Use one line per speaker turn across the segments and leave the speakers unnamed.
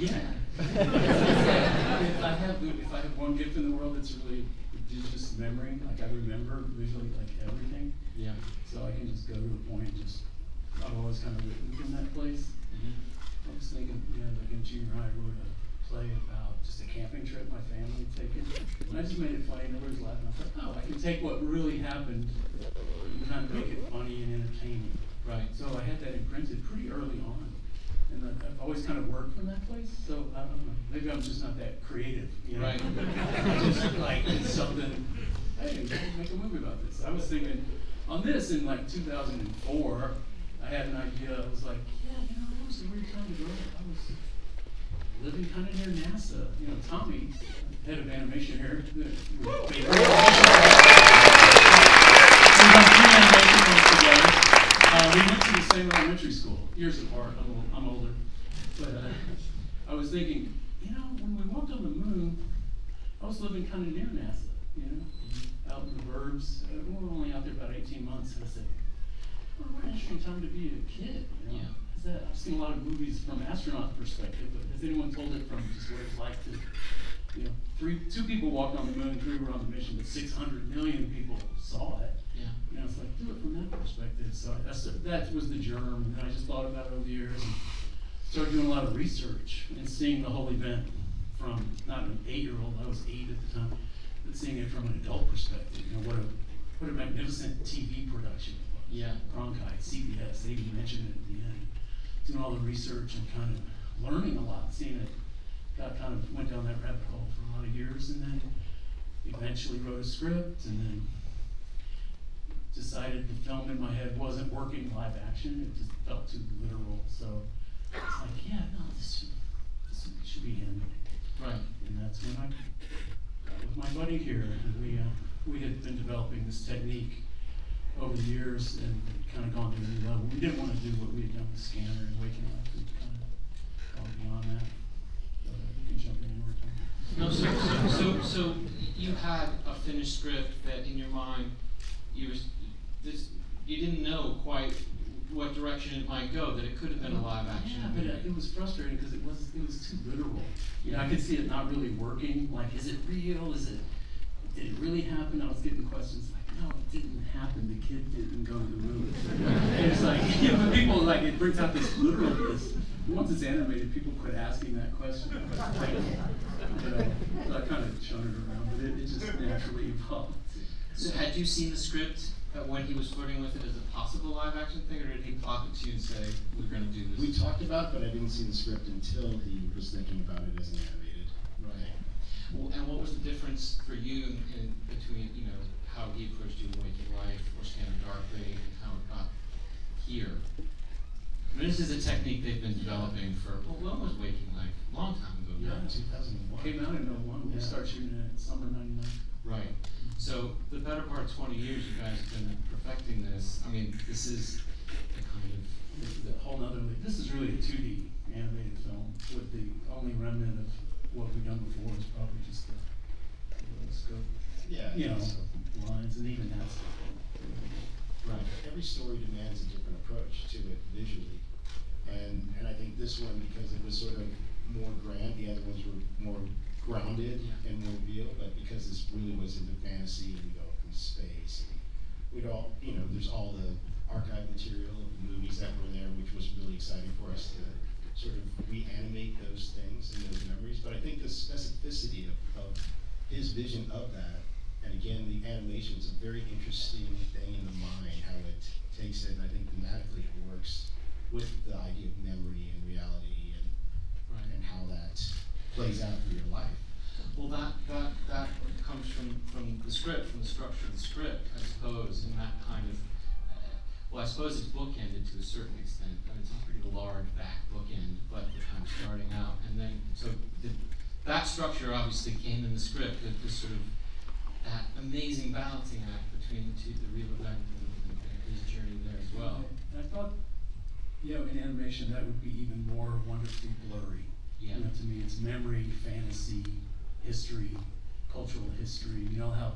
yeah. if I have if I have one gift in the world, it's really just memory. Like I remember visually like everything,
yeah.
so I can just go to a point. And just I've always kind of written from that place.
Mhm.
I was thinking, you know, like in junior high, I wrote a play about just a camping trip my family had taken. And I just made it funny, was laughing. I thought, oh, I can take what really happened and kind of make it funny and entertaining.
Right.
So I had that imprinted pretty early on. And I- I've always kind of worked from that place, so I don't know, maybe I'm just not that creative, you know?
Right.
Just like, it's something, hey, make a movie about this. I was thinking, on this in like two thousand and four, I had an idea, I was like, yeah, you know, it was a weird time to grow up. I was living kind of near NASA, you know, Tommy, head of animation here. We done three animation films together. Uh, we went to the same elementary school, years apart. I'm, ol- I'm older, but uh, I was thinking, you know, when we walked on the moon, I was living kind of near NASA, you know, out in the burbs. Uh, we were only out there about 18 months, and I said, well, what an interesting time to be a kid, you know.
Yeah.
That I've seen a lot of movies from astronaut perspective, but has anyone told it from just what it's like to, you know, three, two people walked on the moon, three were on the mission, but 600 million people saw it.
Yeah.
You know, it's like, do it from that perspective. So that's, that was the germ, and I just thought about it over the years and started doing a lot of research and seeing the whole event from not an eight-year-old, I was eight at the time, but seeing it from an adult perspective. You know, what a what a magnificent TV production it was.
Yeah.
Cronkite, CBS, they even mentioned it at the end. Doing all the research and kind of learning a lot, seeing it, got kind of went down that rabbit hole for a lot of years, and then eventually wrote a script, and then decided the film in my head wasn't working live action. It just felt too literal. So it's like, yeah, no, this should, this should be him.
Right.
And that's when I got with my buddy here, and we uh, we had been developing this technique over the years and kind of gone to a new level. We didn't want to do what we had done with Scanner and Waking Up. We kind of gone beyond that. But uh, you can jump in anywhere, Tom.
No, so, so, so, so you had a finished script that in your mind, you were, this, you didn't know quite what direction it might go, that it could have been a live action.
Yeah, but uh, it was frustrating because it was it was too literal. You know, I could see it not really working. Like, is it real? Is it? Did it really happen? I was getting questions like, no, it didn't happen. The kid didn't go to the moon. and it's like, you know, people like it brings out this literalness. Once it's animated, people quit asking that question. Like, you know, so I kind of it around, but it, it just naturally evolved.
So had you seen the script uh, when he was flirting with it as a possible live action thing, or did he plop it to you and say, we're gonna do this?
We talked about it, but I didn't see the script until he was thinking about it as an animated.
Right. Well, and what was the difference for you in, in between, you know, how he approached you in Waking Life or Scanner Darkly and how it got here? I mean, this is a technique they've been developing for, well, when was Waking Life? A long time ago now.
Yeah.
2001.
Came out in 01. We
Yeah.
started shooting it summer '99.
Right. So the better part of 20 years, you guys have been perfecting this. I mean, this is a kind of
This is a whole nother, this is really a 2D animated film with the only remnant of what we've done before is probably just the, the scope,
Yeah.
you know,
so
lines and even that's.
right.
Every story demands a different approach to it visually. And, and I think this one, because it was sort of more grand, the other ones were more grounded and real, but because this really was into fantasy and we go from space. We'd all, you know, there's all the archive material of movies that were there, which was really exciting for us to sort of reanimate those things and those memories. But I think the specificity of, of his vision of that, and again, the animation is a very interesting thing in the mind, how it takes it, and I think thematically it works with the idea of memory and reality
Right.
and how that plays out through your life.
Well, that, that, that comes from, from the script, from the structure of the script, I suppose, and that kind of, uh, well, I suppose it's bookended to a certain extent. I mean, it's a pretty large back bookend, but they're kind of starting out. And then, so the, that structure obviously came in the script, that this sort of, that amazing balancing act between the two, the real event and, and his journey there as well.
And I thought, you know, in animation, that would be even more wonderfully blurry.
Yeah.
You know, to me, it's memory, fantasy, history, cultural history. You know how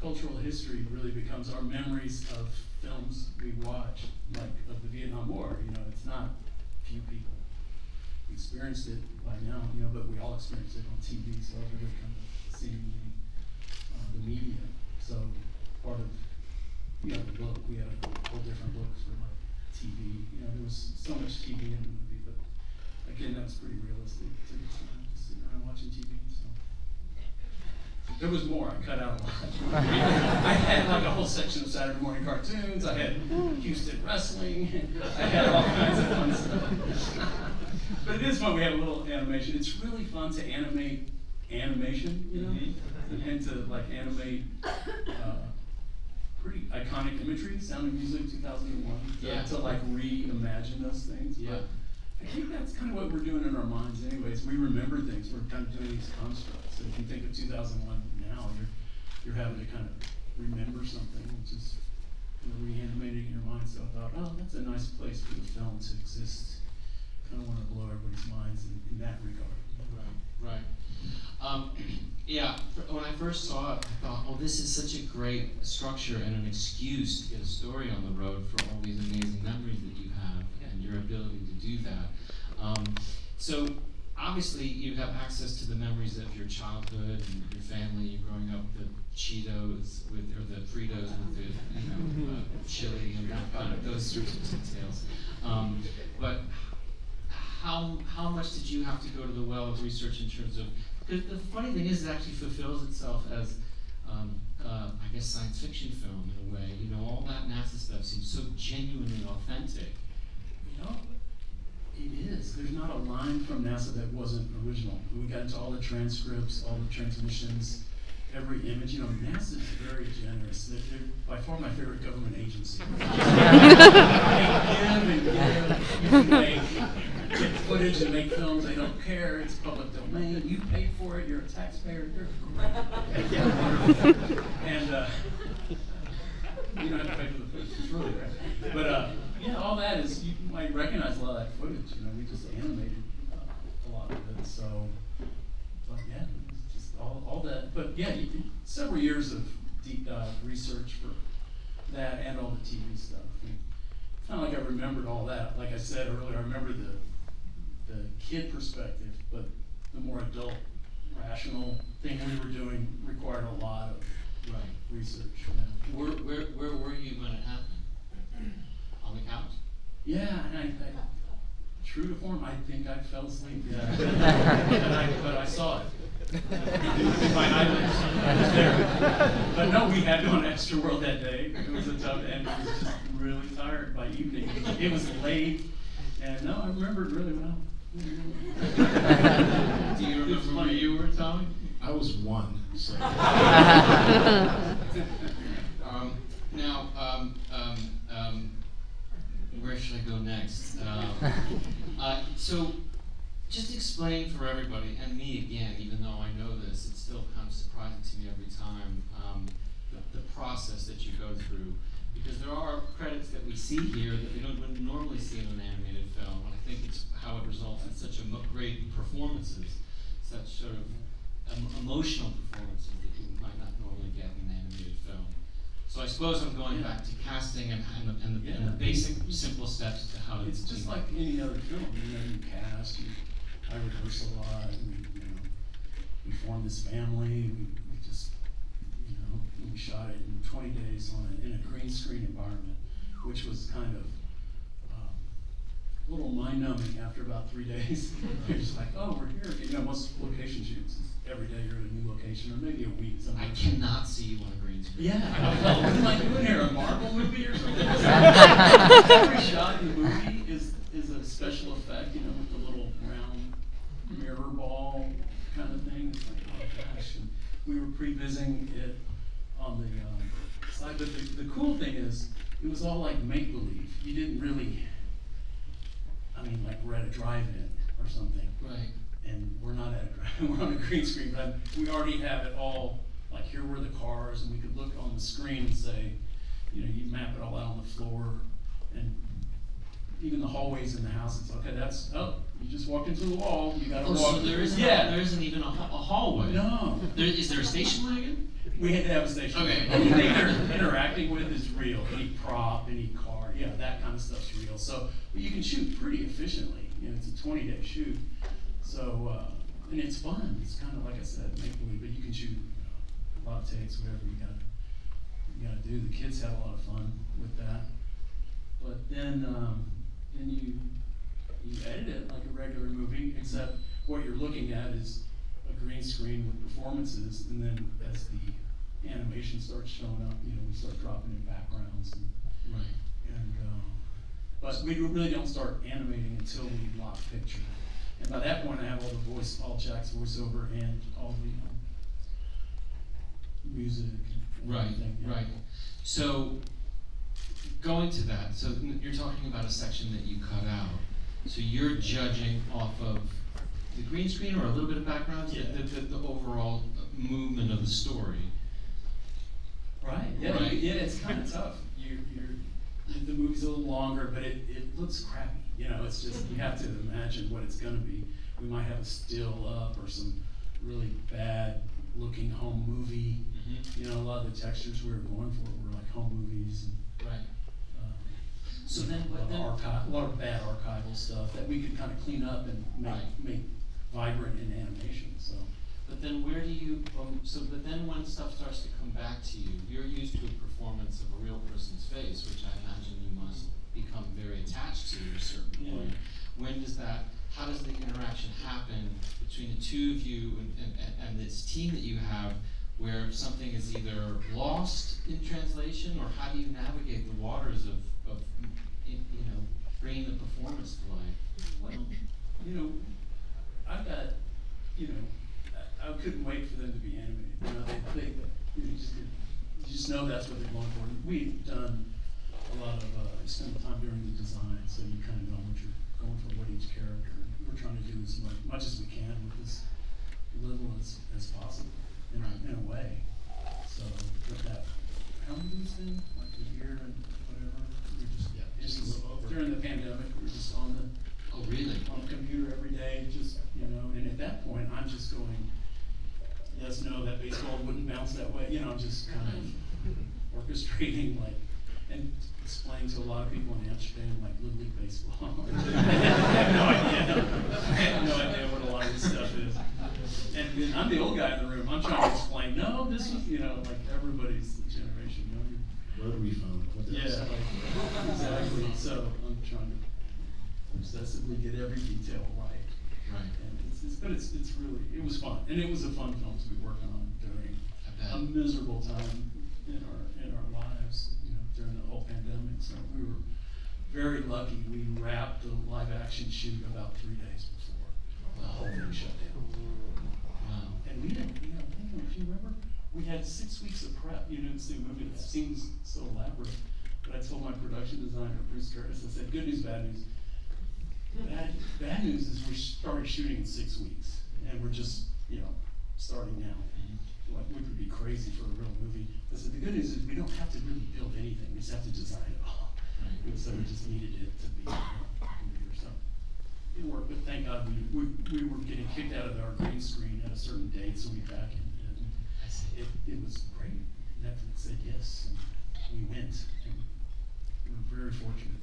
cultural history really becomes our memories of films we watch, like of the Vietnam War. You know, it's not few people experienced it by now, you know, but we all experienced it on TV, so everybody kind of seeing the, uh, the media. So part of, you know, the book, we had a whole different look for like TV. You know, there was so much TV in the movie, but again, that was pretty realistic to the time, just sitting around watching TV. So there was more. I cut out a lot. I had like a whole section of Saturday morning cartoons. I had Houston wrestling. I had all kinds of fun stuff. but it is fun. We have a little animation. It's really fun to animate animation, you know,
Mhm.
and to like animate. Uh, Pretty iconic imagery, Sound of Music 2001, to,
Yeah.
to like reimagine those things.
Yeah.
But I think that's kind of what we're doing in our minds, anyways. We remember things. We're kind of doing these constructs. So if you think of 2001 now, you're you're having to kind of remember something, which is kind of reanimating your mind. So I thought, oh, that's a nice place for the film to exist. Kind of want to blow everybody's minds in, in that regard.
Right, right. Um, yeah, when I first saw it, I thought, oh, this is such a great structure and an excuse to get a story on the road for all these amazing memories that you have and your ability to do that. Um, so obviously you have access to the memories of your childhood and your family, you growing up the Cheetos with, or the Fritos with the, you know, uh, chili and that kind of, those sorts of details. Um, but how how much did you have to go to the well of research in terms of because the funny thing is it actually fulfills itself as um, uh, I guess science fiction film in a way you know all that NASA stuff seems so genuinely authentic
Know, it is. There's not a line from NASA that wasn't original. We got into all the transcripts, all the transmissions, every image. You know, NASA's very generous. They're, they're by far my favorite government agency. they give and give. You make get footage and make films. They don't care. It's public domain. You paid for it. You're a taxpayer. You're great. and uh, you don't have to pay for the footage. It's really great. But uh, yeah, all that is you might recognize a lot of that footage. You know, we just animated uh, a lot of it. So, but yeah, just all, all that. But yeah, you, several years of deep dive research for that and all the TV stuff. And it's not like I remembered all that. Like I said earlier, I remember the the kid perspective, but the more adult, rational thing we were doing required a lot of
right
research. Yeah.
where where where were you when it happened on
Yeah, and I, I, true to form, I think I fell asleep. Yeah, but, I, but I saw it. My eyelids was there. But no, we had gone Astroworld that day. It was a tough, and I was just really tired by evening. It was late, and no, I remembered really well.
do you remember where you were Tommy
I was one, so
um, now um, um, um, where should I go next? Um, uh, so just explain for everybody and me again even though I know this it still comes surprising to me every time um, the, the process that you go through. Because there are credits that we see here that we don't normally see in an animated film and I think it's how it results in such great performances such sort of em- emotional performances that you might not normally get in an animated film so I suppose I'm going
Yeah.
back to casting and, and, the, and, the, and the basic simple steps to how to
It's just like any other film. You know, you cast, you, I rehearse a lot, and you know, we form this family. We, we just, you know, we shot it in 20 days on a, in a green screen environment, which was kind of um, a little mind numbing after about three days. you're just like, oh, we're here. You know, most location shoots every day you're at a new location, or maybe a week.
I cannot see you on a.
Yeah, I thought, what am I doing here? A Marvel movie or something? Every shot in the movie is is a special effect, you know, with the little round mirror ball kind of thing. It's like, oh gosh, and we were pre-visiting it on the, um, side, but the, the cool thing is, it was all like make-believe. You didn't really, I mean, like we're at a drive-in or something
Right.
and we're not at a, drive. In we're on a green screen, but I'm- we already have it all, like here were the cars, and we could look on the screen and say, you know, you map it all out on the floor, and even the hallways in the house, it's, okay, that's, oh, you just walk into the wall, you gotta
Oh,
walk.
so there isn't,
Yeah.
there isn't even a, a hallway?
No,
There, is there a station wagon?
we had to have a station.
Okay.
Anything they're interacting with is real, any prop, any car, yeah, that kind of stuff's real, so, you can shoot pretty efficiently, you know, it's a twenty day shoot. So, uh, and it's fun, it's kind of like I said, make believe, but you can shoot you know, a lot of takes, whatever you gotta, you gotta do, the kids had a lot of fun with that. But then, um, then you, you edit it like a regular movie, except what you're looking at is a green screen with performances, and then as the animation starts showing up, you know, we start dropping in backgrounds and,
Right.
and, um, but we really don't start animating until we lock picture. And by that point, I have all the voice, all Jack's voiceover and all the, music and
Right,
everything. yeah.
right. So, going to that, so you're talking about a section that you cut out. So you're judging off of the green screen or a little bit of background,
Yeah.
the, the, the overall movement of the story.
Right, yeah,
Right.
yeah, it's kinda tough. You, you're, the movie's a little longer, but it, it looks crappy, you know, it's just, you have to imagine what it's gonna be. We might have a still up or some really bad looking home movie.
Mm-hmm.
You know, a lot of the textures we were going for were like home movies and,
Right.
um,
So then,
a lot
but
of
then,
archive, a lot of bad archival stuff that we could kinda clean up and make,
Right.
make vibrant in animation, so.
but then where do you, um, so, but then when stuff starts to come back to you, you're used to a performance of a real person's face, which I imagine you must become very attached to at a certain
Yeah.
point. When does that, how does the interaction happen between the two of you and, and- and this team that you have where something is either lost in translation, or how do you navigate the waters of, of, you know, bringing the performance to life?
Well, you know, I've got, you know, I, I couldn't wait for them to be animated. You know, they, they, you know, just, you just know that's what they're going for. We've done a lot of, uh, you spend time during the design, so you kind of know what you're going for, what each character. We're trying to do as much, much as we can with as little as, as possible, in a, in a way. So, with that, how many weeks in, like a year and whatever, we just,
Yeah, just a
was
little over.
during the pandemic, we were just on the,
Oh, really?
on the computer every day, just, you know, and at that point, I'm just going, yes, no, that baseball wouldn't bounce that way, you know, I'm just kind of orchestrating, like, and explaining to a lot of people in Amsterdam, like, Little League Baseball. I have no idea, I have no idea what a lot of this stuff is. And then I'm the old guy in the room, I'm trying to explain, no, this is, you know, like, everybody's the generation younger.
Rotary phone, what
Yeah, exactly, so I'm trying to obsessively get every detail right.
Right.
And it's, it's, but it's, it's really, it was fun, and it was a fun film to be working on during a miserable time in our, in our lives, you know, during the whole pandemic, so we were very lucky, we wrapped the live action shoot about three days before the whole thing shut down.
Wow.
And we didn't, you know, if you remember, we had six weeks of prep, you know, see a movie that seems so elaborate. But I told my production designer, Bruce Curtis, I said, good news, bad news. Bad, bad news is we started shooting in six weeks, and we're just, you know, starting now. Like, we would be crazy for a real movie. I said, the good news is we don't have to really build anything, we just have to design it all. And so we just needed it to be, you know, a computer, so. It worked, but thank God we, we, we were getting kicked out of our green screen at a certain date, so we back in. It, it was great. Netflix said yes, and we went, and we were very fortunate.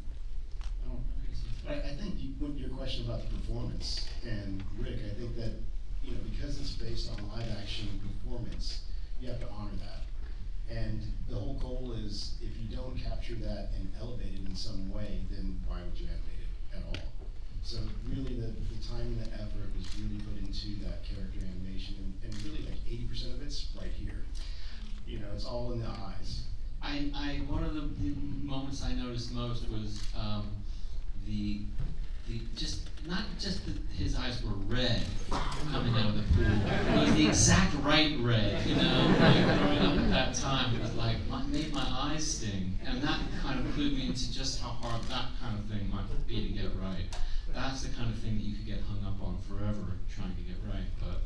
I
I, think you, your question about the performance, and Rick, I think that, you know, because it's based on live action performance, you have to honor that. And the whole goal is, if you don't capture that and elevate it in some way, then why would you animate it at all? So really, the, the time and the effort was really put into that character animation, and, and really like eighty percent of it's right here. You know, it's all in the eyes.
I, I, one of the, the moments I noticed most was, um, the, the, just not just that his eyes were red coming out of the pool, it was the exact right red, you know? Like growing up at that time, it was like, my, made my eyes sting. And that kind of clued me into just how hard that kind of thing might be to get right. That's the kind of thing that you could get hung up on forever trying to get right, but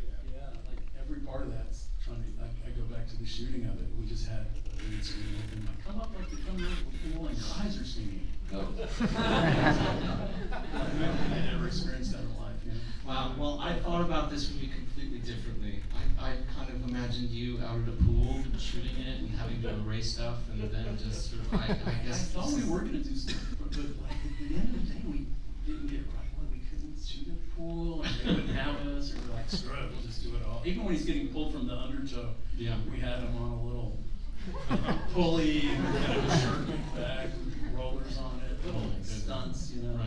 Yeah, like every part of that's trying to, I, I go back to the shooting of it, we just had, a screen open, like, come up like you're coming out of the pool and your eyes are stinging. Go. I never experienced that in life, you know?
Wow, well, I thought about this movie completely differently. I, I kind of imagined you out at a pool shooting it and having to erase stuff and then just sort of, I, I
I thought we were gonna do stuff, but, but like, at the end of the day, we didn't get it right, Like, we couldn't shoot the pool, and they wouldn't have us, or we're like, screw it, we'll just do it all. Even when he's getting pulled from the undertow,
Yeah.
we had him on a little pulley, and we had a shirt back, rollers on it, little
Oh,
stunts, you know,
Right.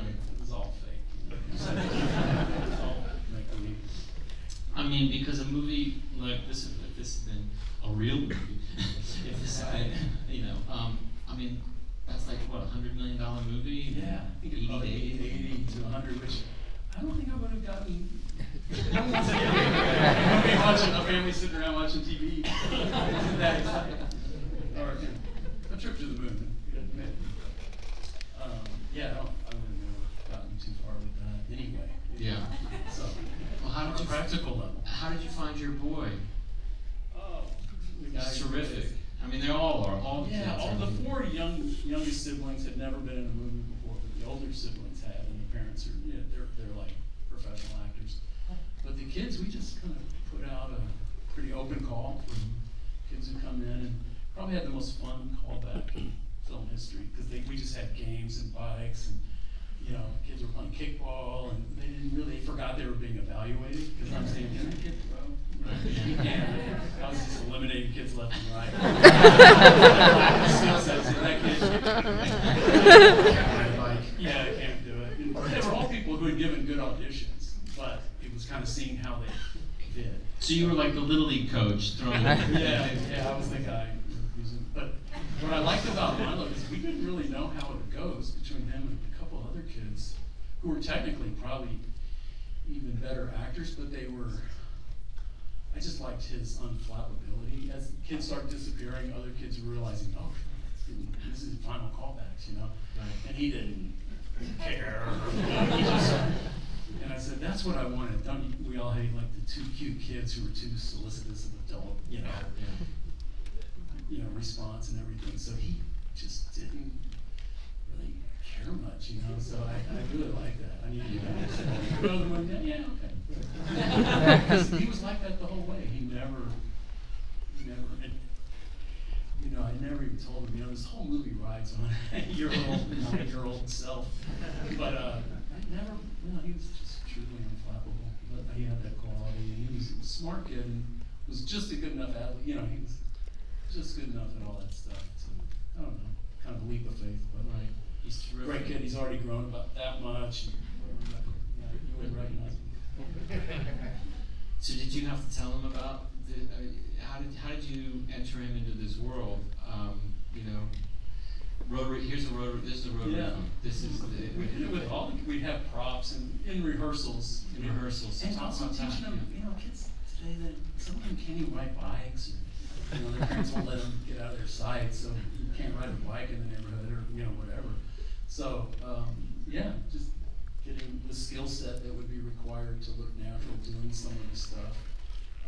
I mean, because a movie like this, if this had been a real movie, if this had been, you know, um, I mean, that's like, what, a hundred million dollar movie?
Yeah, I think it's
Eighty
probably
to eighty?
eighty to hundred, which I don't think I would have gotten. No one's gonna be watching a family sitting around watching TV. Isn't that exciting? Or you know, a trip to the moon. Um, yeah, I, don't, I would have never gotten too far with that anyway.
Yeah.
So,
Well, how did you,
practical level.
how did you find your boy?
Oh,
He's terrific. I mean, they all are, all the
Yeah, all the four young youngest siblings had never been in a movie before, but the older siblings had, and the parents are yeah, they're they're like professional actors. But the kids, we just kind of put out a pretty open call for kids who come in, and probably had the most fun callback in film history because we just had games and bikes and. You know, kids were playing kickball, and they didn't really they forgot they were being evaluated because I'm saying, "Can I kid throw?" You can. I was just eliminating kids left and right. Skill sets in that kid. Can't ride a bike. Yeah, I can't do it. And They were all people who had given good auditions, but it was kind of seeing how they did.
So you were like the little league coach throwing.
Yeah, yeah, I was the guy using, but what I liked about Milo is we didn't really know how it goes between him and a couple other kids who were technically probably even better actors, but they were, I just liked his unflappability. As kids start disappearing, other kids were realizing, oh, this is final callbacks, you know?
Right.
And he didn't care. he just, and I said, that's what I wanted. Don't you, we all hate like the two cute kids who were too solicitous of adult, you know,
Yeah.
you know, response and everything. So he just didn't really care much, you know. So I, I really like that. I need you. Throw the money down. Yeah, okay. he was like that the whole way. He never, he never. And, you know, I never even told him. You know, this whole movie rides on your old nine-year-old self. But uh, I never. You know, he was just truly unflappable. But he had that quality, and he was a smart kid, and was just a good enough athlete. You know, he was just good enough at all that stuff. To, I don't know, kind of a leap of faith. But
Right. He's terrific.
great kid. He's already grown about that much. yeah, you would recognize him.
So did you have to tell him about the, uh, how did, how did you enter him into this world? Um, you know, rotary, here's a rotary, this is a rotary
Yeah.
phone. This is the.
We did it with all. The, we'd have props and in rehearsals.
In rehearsals.
And also
about that,
teaching them,
yeah.
you know, kids today that some of them can't even ride bikes, or you know, their parents won't let them get out of their sight, so you can't ride a bike in the neighborhood or you know whatever. So um, yeah, just getting the skill set that would be required to look natural doing some of the stuff,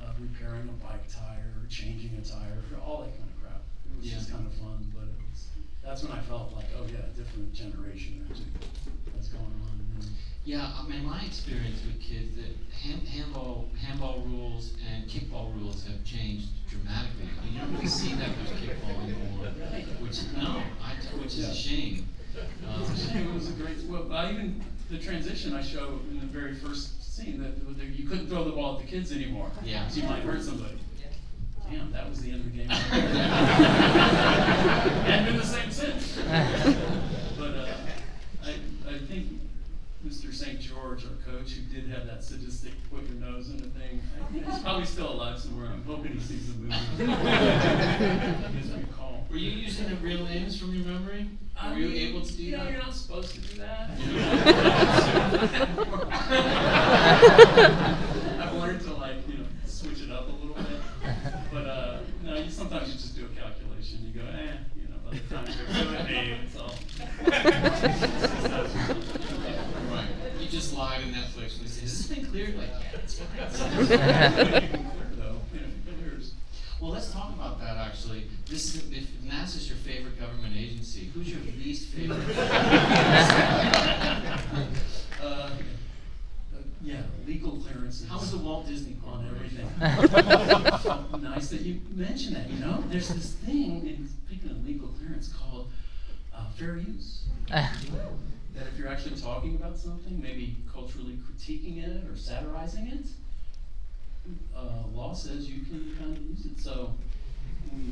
uh, repairing a bike tire, changing a tire, all that kind of crap. It was just kind of fun, but was, that's when I felt like, oh yeah, a different generation that's going on. And,
Yeah, I mean, my experience with kids that hand, handball, handball rules and kickball rules have changed dramatically. I mean, you don't really see that much kickball anymore, which no, I, which is
Yeah.
a shame.
It was a great. Well, I even the transition I show in the very first scene that, that you couldn't throw the ball at the kids anymore.
Yeah.
So you might hurt somebody. Yeah. Damn, that was the end of the game. Hadn't been the same since. But uh, I, I think Mr. St. George, our coach, who did have that sadistic put your nose in the thing, I he's probably still alive somewhere. I'm hoping he sees the movie. Gives me a call.
Were you using the real names from your memory?
I
Were you able to do
you know,
that?
you're not supposed to do that. I've learned to like, you know, switch it up a little bit. But uh, no, you, sometimes you just do a calculation. You go, eh, you know, by the time you're doing it, it's all.
Right. You just lie to Netflix and say, "Has this been cleared?" Like, yeah, it's fine.
though, you know, it clears.
Well, let's talk about that actually. This is, if NASA's your favorite government agency, who's your least favorite?
Uh, yeah, legal clearances.
How was the Walt Disney
on everything? nice that you mentioned that. You know, there's this thing. In, speaking of legal clearance, called uh, fair use. that if you're actually talking about something, maybe culturally critiquing it or satirizing it, uh, law says you can kind of use it. So we we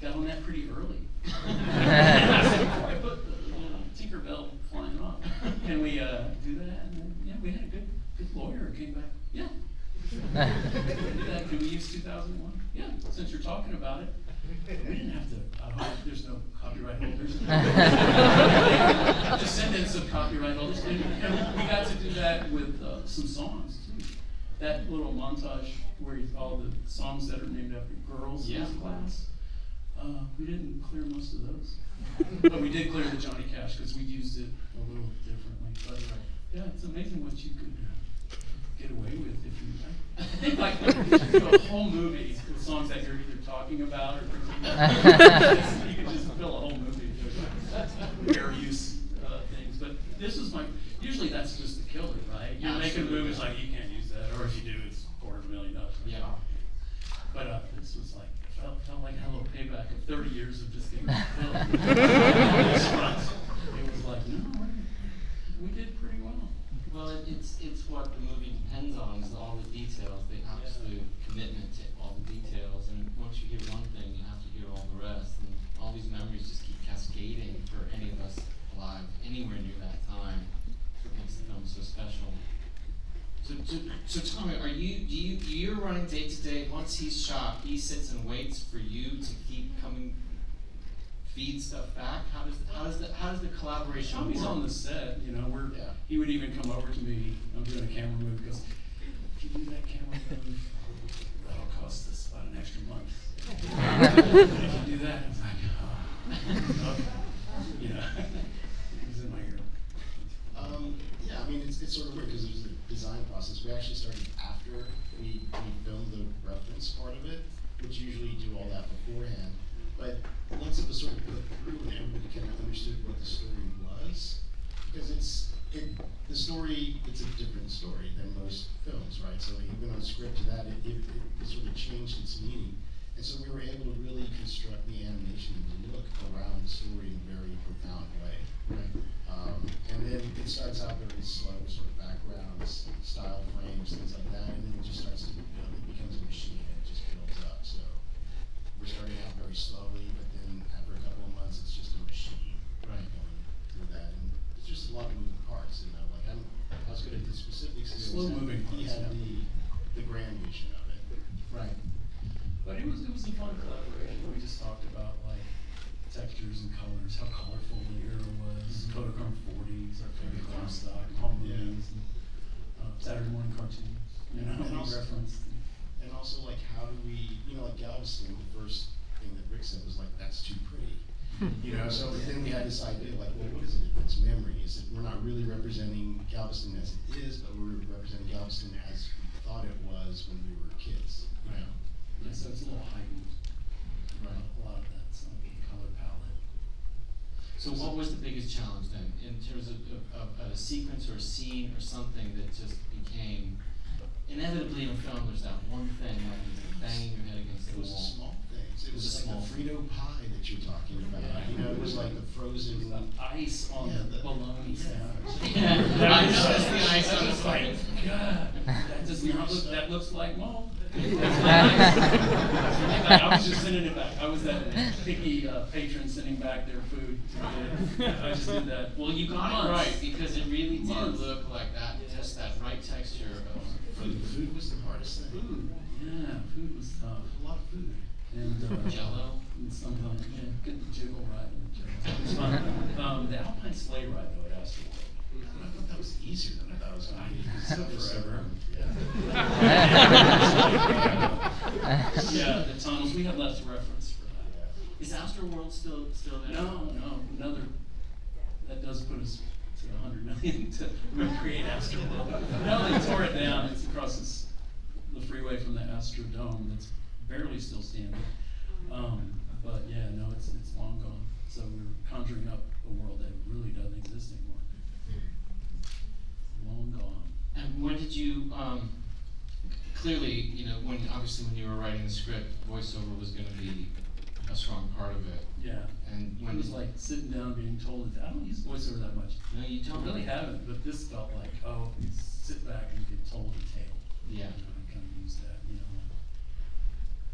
got on that pretty early. I put the, you know, Tinkerbell flying off. Can we uh, do that? And then, yeah, we had a good good lawyer who came back. Yeah. Can we do that? Can we use 2001? Yeah, since you're talking about it. We didn't have to, I hope there's no copyright holders. Descendants of copyright holders. And, and we got to do that with uh, some songs too. That little montage where you, all the songs that are named after girls in
Yeah.
this class. Uh, we didn't clear most of those. but we did clear the Johnny Cash because we used it a little differently. But uh, yeah, it's amazing what you could uh, get away with if you. I think like a whole movie with songs that you're either talking about or critiquing. you could just fill a whole movie with fair use uh, things. But this is my. Usually that's just the killer, right? You're making
Absolutely.
movies like you can't use that, or if you do, it's a quarter of a million dollars.
Yeah.
But uh, this was like felt, felt like a little payback of 30 years of just getting killed. it was like no, we're- we did pretty well.
Well, it, it's it's what the movie depends on is all the details, the absolute commitment to all the details. And once you hear one thing, you have to hear all the rest. And all these memories just keep cascading for any of us alive anywhere near that time. It makes the film so special. So, so, so Tommy, are you do you you're running day to day? Once he's shot, he sits and waits for you to keep coming, feed stuff back. How does how does the how does the collaboration
Tommy's
work?
on the set, you know, we're,
Yeah.
he would even come over to me, I'm doing a camera move, goes, if you do that camera move, that'll cost us about an extra month. If you do that, I was like, oh, okay, you know, was in my ear.
Um, yeah, I mean, it's, it's sort of weird because there's a design process. We actually started after we, we filmed the reference part of it, which usually do all that beforehand. But sort of put through and everybody kind of understood what the story was, because it's, it, the story, it's a different story than most films, right? So even on script to that, it, it, it sort of changed its meaning. And so we were able to really construct the animation and look around the story in a very profound way.
Right.
Um, and then it starts out very slow, sort of backgrounds, style frames, things like that, and then it just starts to build, it becomes a machine, and it just builds up, so. We're starting out very slowly, but then after a couple of months, it's just a machine.
Right.
Going through that, and it's just a lot of moving parts, you know, like I'm, I was the specifics. and it was-
Slow moving
He
parts,
had
yeah.
the, the grand vision of it.
Right.
But it was, it was a fun collaboration. We just talked about like textures and colors, how colorful the era was. Kodachrome 40s, our favorite chrome stock, home
Yeah.
movies, and, uh, Saturday morning cartoons. You know,
And
we
also-
referenced.
And also like, how do we, you know, like Galveston, the first thing that Rick said was like, that's too pretty. You know, so then we had this idea like, well, what is it? It's memory. Is it, we're not really representing Galveston as it is, but we're representing Galveston as we thought it was when we were kids, you know?
Yeah, so it's a little heightened.
Right.
A lot of that, some color palette.
So what was the biggest challenge then, in terms of, of, of a sequence or a scene or something that just became, inevitably in a film, there's that one thing, like banging your head against the
the
wall.
Small things. It
It was
was
the
like the
small-
Frito pie that you're talking about,
Yeah.
you know, it was like the frozen.
The ice on
Yeah,
the
the-
bologna
yeah.
sandwich.
Yeah, I noticed the ice
That
on
was
the
like,
plate.
God, that does not look, that looks like mold. I was just sending it back. I was that picky uh, patron sending back their food to get. I just did that.
Well, you got it right, because it really did
Months.
look like that, just that right texture of
Food, food was the hardest thing.
Food, yeah, food was tough.
A lot of food.
And uh,
Jello.
And sometimes, yeah, get the jiggle ride. in the jiggle. It was fun. Um, the Alpine sleigh ride though at Astroworld.
I thought that was easier than I thought it was so
I
we
could
could
sit
sit
forever.
Yeah.
Yeah, the tunnels, we have less reference for that.
Is Astroworld still, still there?
No, no, another, that does put us to a hundred million to recreate Astroworld. No, they tore it down, it's across this, the freeway from the Astrodome, that's barely still standing. Um, but yeah, no, it's, it's long gone, so we're conjuring up a world that really doesn't exist anymore. Long gone.
And when did you, um, clearly, you know, when, obviously when you were writing the script, voiceover was gonna be a strong part of it.
Yeah,
And
I
when
was like sitting down being told that I don't use voiceover that much.
no, you don't
really haven't, but this felt like, oh, sit back and get told a tale.
Yeah.
You know, I kind of use that, you know.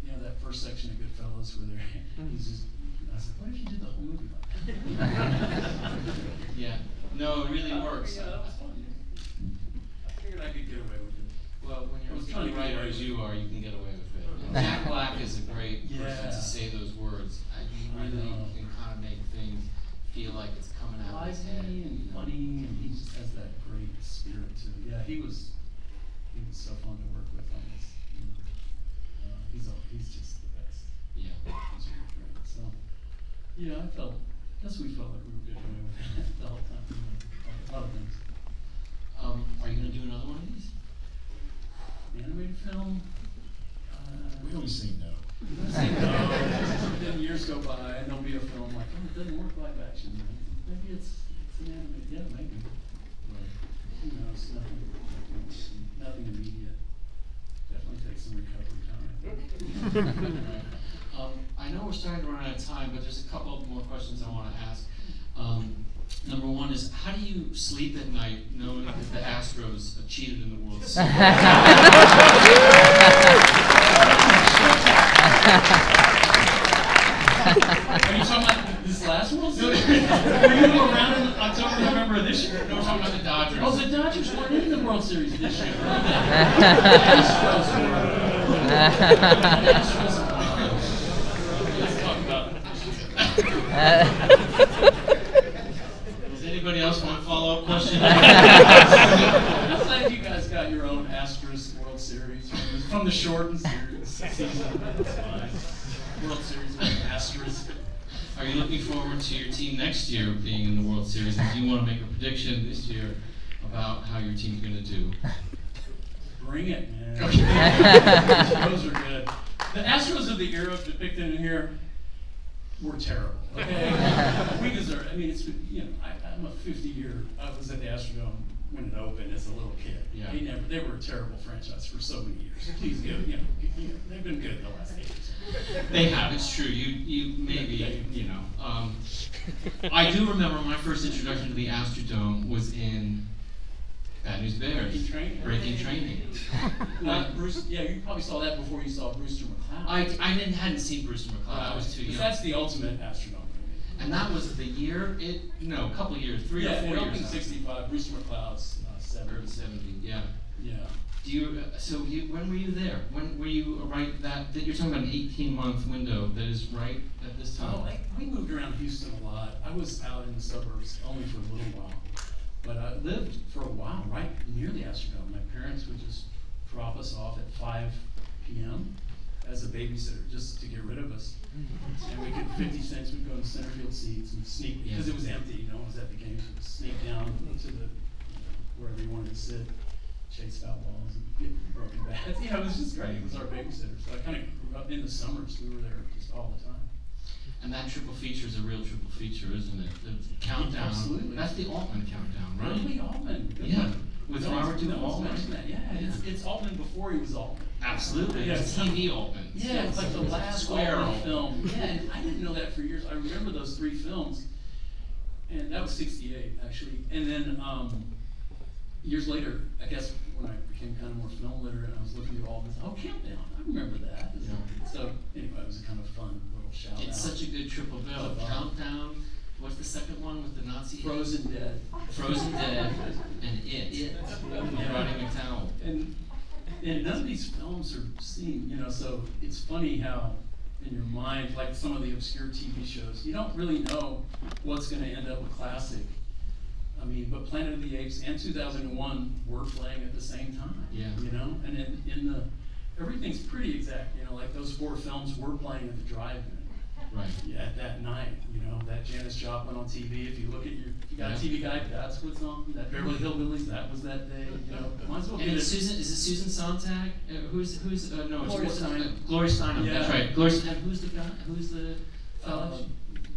Like, You know, that first section of Goodfellas where they're, mm-hmm. he's just, I was like, what if you did the whole movie like that?
Yeah, no, it really works.
Yeah, that was fun. I figured I could get away with it.
Well, when
I
you're
was
a funny
to
writer as you are, you can get away with it. And Jack Black is a great person to say those words. You
I
really
know.
can kind of make things feel like it's coming out of his head.
And
you know?
funny, and he just has that great spirit to it. Yeah, he was, he was so fun to work with on this. You know. uh, he's a, he's just the best.
Yeah.
He's really great. So, yeah, I felt, I guess we felt like we were getting away with it the whole time. You know, a lot of things.
Um, are you gonna do another one of these?
Animated film. Uh,
We always say no.
I know, then years go by and there'll be a film like, oh, it doesn't work live action. Maybe it's, it's an animated, yeah, maybe. Who knows, nothing, nothing immediate. Definitely takes some recovery time.
Um, I know we're starting to run out of time, but there's a couple more questions I wanna ask. Um, number one is, how do you sleep at night knowing that the Astros cheated in the World Series?
Are you talking about this last World Series? Were you around in October, November of this year?
No, we're talking about the Dodgers.
Oh, the Dodgers weren't in the World Series this year. were they? Astros were. Let's talk about it.
Does anybody else want a follow-up question?
I'm glad you guys got your own asterisk World Series from the- from the shortened series season. That's fine. World Series with Astros.
Are you looking forward to your team next year being in the World Series? Do you want to make a prediction this year about how your team's going to do?
Bring it, man. Astros are good. The Astros of the era depicted in here were terrible. Okay, we deserve. I mean, it's you know, I, I'm a 50 year. I was at the Astrodome when it opened as a little kid.
Yeah.
They never. They were a terrible franchise for so many years. Please give. You know, you know they've been good the last eight years.
They have. It's true. You you maybe you know. Um, I do remember my first introduction to the Astrodome was in Bad News Bears.
Breaking Training.
Breaking Training.
Like Bruce, yeah, you probably saw that before you saw Brewster McCloud.
I, I didn't hadn't seen Brewster McCloud. I was too young.
That's the ultimate movie.
And that was the year it no a couple years three
yeah,
or four
it
years.
in '65. Brewster McCloud's uh,
Early
70.
seventy. Yeah.
Yeah.
Do you, uh, so you, when were you there? When were you right that, that you're talking about an eighteen month window that is right at this time?
Oh, I, we moved around Houston a lot. I was out in the suburbs only for a little while. But I lived for a while right near the Astrodome. My parents would just drop us off at 5 p.m. as a babysitter just to get rid of us. And we could, 50 cents, we'd go to center field seats and sneak, because it was empty, no one was at the game, so we'd sneak down to the, you know, wherever you wanted to sit, chase foul balls and get broken bats. You know, it was just great. It was our babysitter. So I kind of grew up in the summers. We were there just all the time.
And that triple feature is a real triple feature, isn't it? The countdown.
Absolutely.
That's the Altman countdown, right?
Really, Altman. Good
Yeah,
one.
with
No
Robert
no
Duvall.
mentioned that. Yeah, it's,
Yeah.
it's Altman before he was Altman.
Absolutely.
Yeah.
It's TV Altman.
Yeah, it's like the last
Square
Altman
Altman.
film. Yeah, and I didn't know that for years. I remember those three films, and that was '68 actually. And then um, years later, I guess when I became kind of more film literate, I was looking at all this. Oh, Countdown! I remember that.
Yeah.
So anyway, it was kind of fun shout
It's
out.
such a good triple bill. Countdown. What's the second one with the Nazi?
Frozen Dead.
Frozen Dead and It.
It. Yeah.
Roddy McDowall.
And, and none of these films are seen, you know, so it's funny how in your mind, like some of the obscure TV shows, you don't really know what's gonna end up a classic I mean, but Planet of the Apes and 2001 were playing at the same time.
Yeah.
You know, and in, in the everything's pretty exact. You know, like those four films were playing at the drive-in
Right.
at that night. You know, that Janis Joplin on TV. If you look at your, you got a TV guide, that's what's on. That Beverly Hillbillies, that was that day. You know, might as well
And
get
it's
it.
Susan, is it Susan Sontag? Uh, who's, who's, uh, no, it's
Gloria
it's, uh,
Steinem.
Gloria Steinem, that's
Yeah.
right. Gloria, and who's the guy, who's the
uh,
fellow?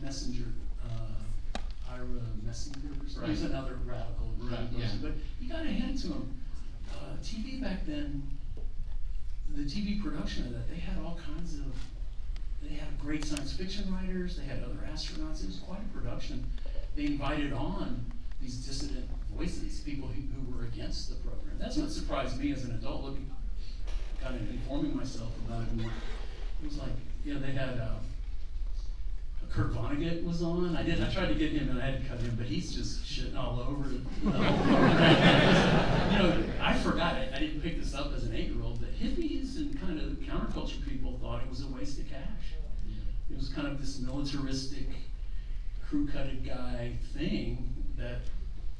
Messenger, uh, Ira Messenger, or something. He's
Right.
another radical
Right,
person.
yeah.
But you got to hand it to him. Uh, TV back then, the TV production of that, they had all kinds of. They had great science fiction writers. They had other astronauts. It was quite a production. They invited on these dissident voices, people who, who were against the program. That's what surprised me as an adult, looking, kind of informing myself about it more. It was like, you know, they had. Uh, Kurt Vonnegut was on. I did. I tried to get him, and I had to cut him, but he's just shitting all over. The you know, I forgot it. I didn't pick this up as an eight-year-old, but hippies and kind of counterculture people thought it was a waste of cash. It was kind of this militaristic, crew-cutted guy thing that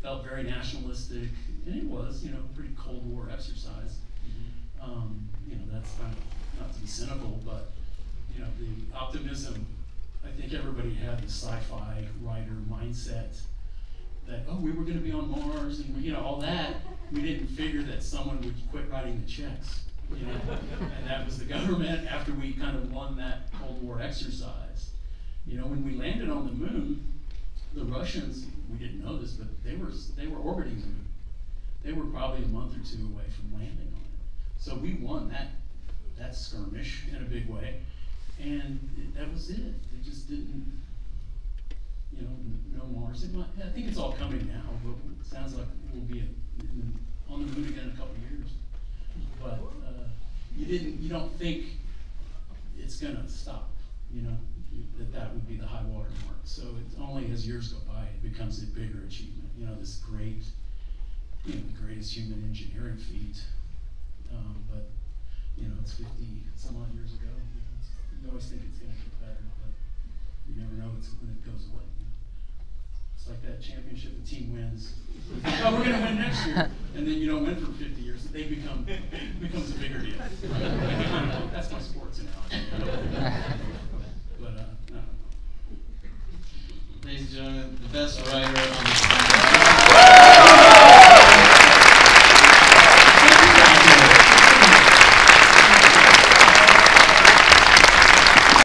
felt very nationalistic, and it was, you know, pretty Cold War exercise. Um, you know, that's kind of not to be cynical, but you know, the optimism. I think everybody had the sci-fi writer mindset that oh, we were going to be on Mars, and you know all that. We didn't figure that someone would quit writing the checks, you know, and that was the government after we kind of won that Cold War exercise. You know, when we landed on the moon, the Russians, we didn't know this, but they were they were orbiting the moon. They were probably a month or two away from landing on it. So we won that that skirmish in a big way, and it, that was it. They just didn't, you know, no Mars. Might, I think it's all coming now, but it sounds like we'll be in the, on the moon again in a couple years. But uh, you didn't, you don't think it's gonna stop, you know, that that would be the high water mark. So it's only as years go by, it becomes a bigger achievement, you know, this great, you know, the greatest human engineering feat. Um, but, you know, it's fifty some odd years ago, you know, you always think it's gonna get better, but you never know it's when it goes away. It's like that championship, the team wins. Oh, we're gonna win next year, and then you don't win for fifty years, they become, it becomes a bigger deal. That's my sports analogy. But, uh, no.
Ladies and gentlemen, the best writer on the.